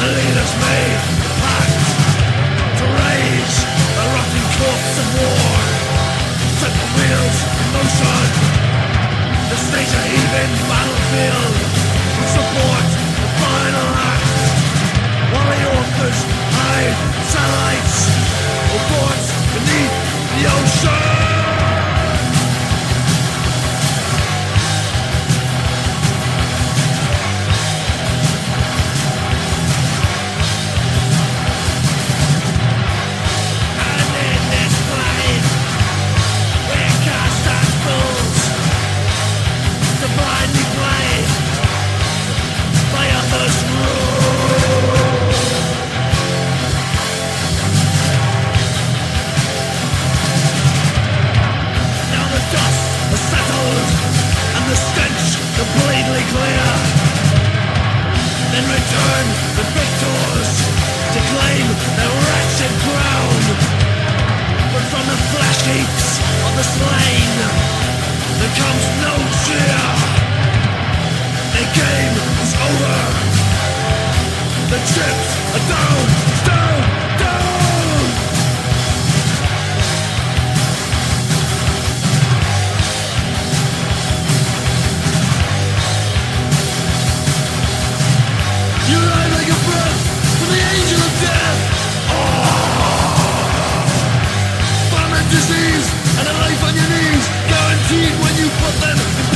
the leaders made the pact to raise the rotting corpse of war. completely clear. Then return the victors To claim their wretched crown. But from the flesh heaps of the slain There comes no cheer. The game is over. The chips are down. nothing.